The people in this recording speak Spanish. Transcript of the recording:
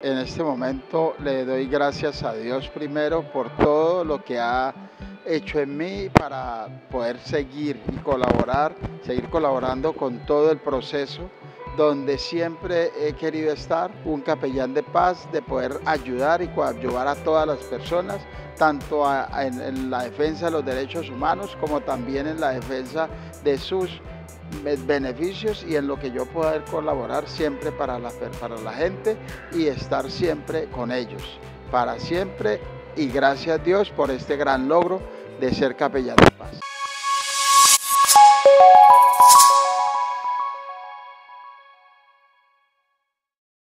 En este momento le doy gracias a Dios primero por todo lo que ha hecho en mí para poder seguir y colaborar, seguir colaborando con todo el proceso donde siempre he querido estar, un capellán de paz, de poder ayudar y coadyuvar a todas las personas, tanto en, en la defensa de los derechos humanos como también en la defensa de sus beneficios y en lo que yo pueda colaborar siempre para la, para la gente y estar siempre con ellos, para siempre y gracias a Dios por este gran logro de ser capellán.